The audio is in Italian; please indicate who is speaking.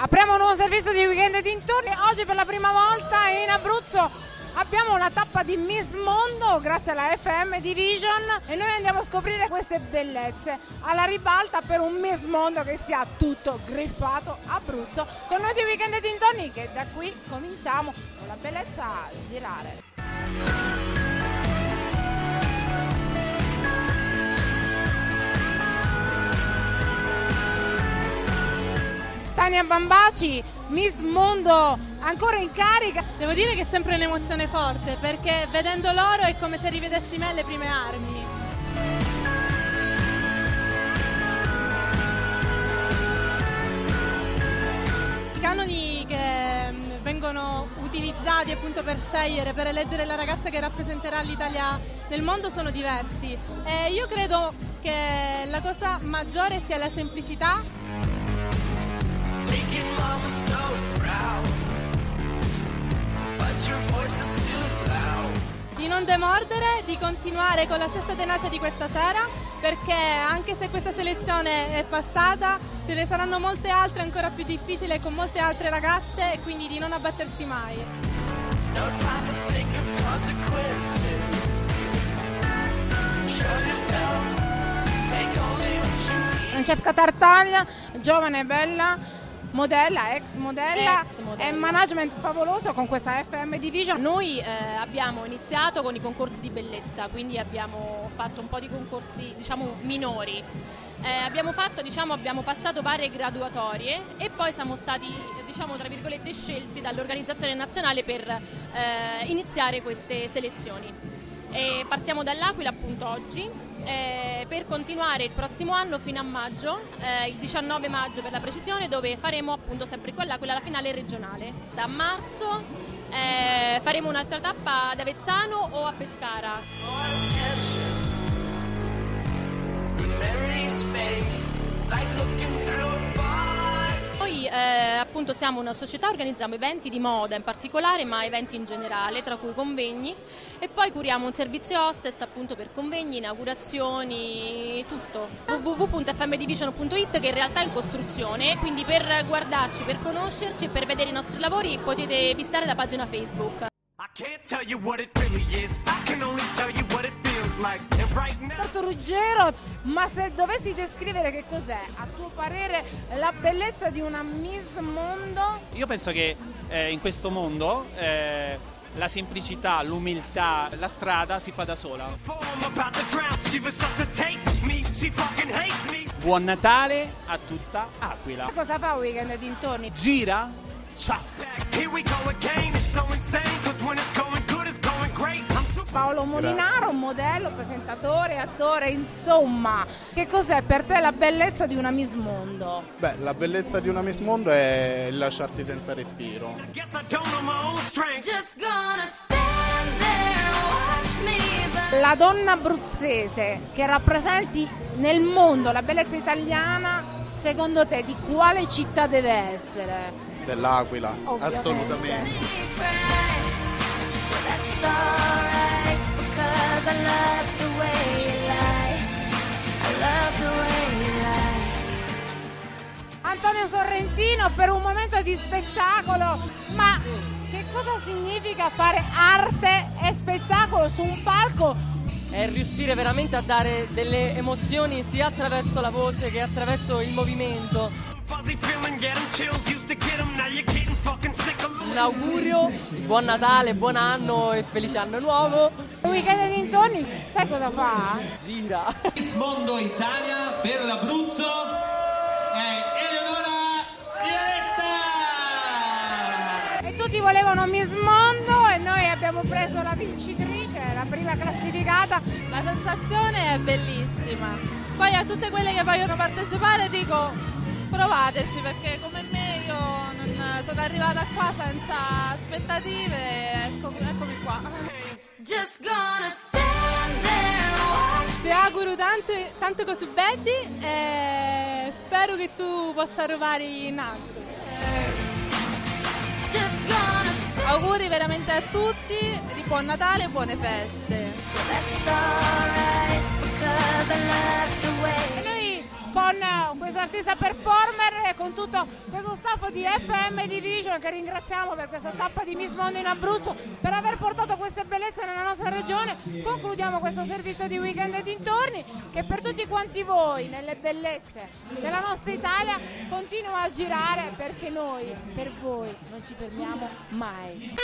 Speaker 1: Apriamo un nuovo servizio di weekend dintorni. Oggi per la prima volta in Abruzzo abbiamo una tappa di Miss Mondo grazie alla FM Division e noi andiamo a scoprire queste bellezze alla ribalta per un Miss Mondo che sia tutto griffato Abruzzo con noi di weekend dintorni che da qui cominciamo con la bellezza a girare. Tania Bambaci, Miss Mondo ancora in carica.
Speaker 2: Devo dire che è sempre un'emozione forte perché vedendo loro è come se rivedessi me alle prime armi. I canoni che mm, vengono utilizzati appunto per scegliere, per eleggere la ragazza che rappresenterà l'Italia nel mondo sono diversi. E io credo che la cosa maggiore sia la semplicità di non demordere, di continuare con la stessa tenacia di questa sera, perché anche se questa selezione è passata, ce ne saranno molte altre ancora più difficili con molte altre ragazze e quindi di non abbattersi mai.
Speaker 1: Francesca Tartaglia, giovane e bella, modella, ex modella,
Speaker 3: ex modella.
Speaker 1: e management favoloso con questa FM Division.
Speaker 3: Noi eh, abbiamo iniziato con i concorsi di bellezza, quindi abbiamo fatto un po' di concorsi diciamo minori. Eh, abbiamo, fatto, diciamo, abbiamo passato varie graduatorie e poi siamo stati diciamo, tra virgolette, scelti dall'organizzazione nazionale per eh, iniziare queste selezioni. E partiamo dall'Aquila appunto oggi eh, per continuare il prossimo anno fino a maggio, eh, il 19 maggio per la precisione, dove faremo appunto sempre qui all'Aquila la finale regionale. Da marzo eh, faremo un'altra tappa ad Avezzano o a Pescara. Appunto siamo una società, organizziamo eventi di moda in particolare, ma eventi in generale, tra cui convegni e poi curiamo un servizio hostess appunto per convegni, inaugurazioni, tutto. www.fmdivision.it che in realtà è in costruzione, quindi per guardarci, per conoscerci e per vedere i nostri lavori potete visitare la pagina Facebook.
Speaker 1: Porto Ruggero, ma se dovessi descrivere che cos'è, a tuo parere, la bellezza di una Miss Mondo?
Speaker 4: Io penso che eh, in questo mondo eh, la semplicità, l'umiltà, la strada si fa da sola. Buon Natale a tutta Aquila.
Speaker 1: Cosa fa Weekend dintorni?
Speaker 4: Gira,
Speaker 1: Paolo Molinaro, modello, presentatore, attore, insomma, che cos'è per te la bellezza di una Miss Mondo?
Speaker 5: Beh, la bellezza di una Miss Mondo è lasciarti senza respiro.
Speaker 1: La donna abruzzese che rappresenti nel mondo la bellezza italiana, secondo te di quale città deve essere?
Speaker 5: Dell'Aquila,
Speaker 1: Ovviamente.
Speaker 5: assolutamente.
Speaker 1: Antonio Sorrentino per un momento di spettacolo, ma che cosa significa fare arte e spettacolo su un palco?
Speaker 6: È riuscire veramente a dare delle emozioni sia attraverso la voce che attraverso il movimento. Un augurio di buon Natale, buon anno e felice anno nuovo.
Speaker 1: Il weekend dintorni, sai cosa fa?
Speaker 6: Gira.
Speaker 7: Miss Mondo Italia per l'Abruzzo è Eleonora Diretta!
Speaker 1: E tutti volevano Miss Mondo e noi abbiamo preso la vincitrice, la prima classificata.
Speaker 2: La sensazione è bellissima. Poi a tutte quelle che vogliono partecipare dico provateci perché come me sono arrivata qua senza aspettative, ecco, eccomi qua. Ti auguro tante, tante cose belli e spero che tu possa arrivare in alto. Auguri veramente a tutti di buon Natale e buone feste.
Speaker 1: Con eh, questo artista performer e con tutto questo staff di FM Division che ringraziamo per questa tappa di Miss Mondo in Abruzzo per aver portato queste bellezze nella nostra regione. Concludiamo questo servizio di weekend e dintorni che per tutti quanti voi nelle bellezze della nostra Italia continua a girare perché noi per voi non ci fermiamo mai.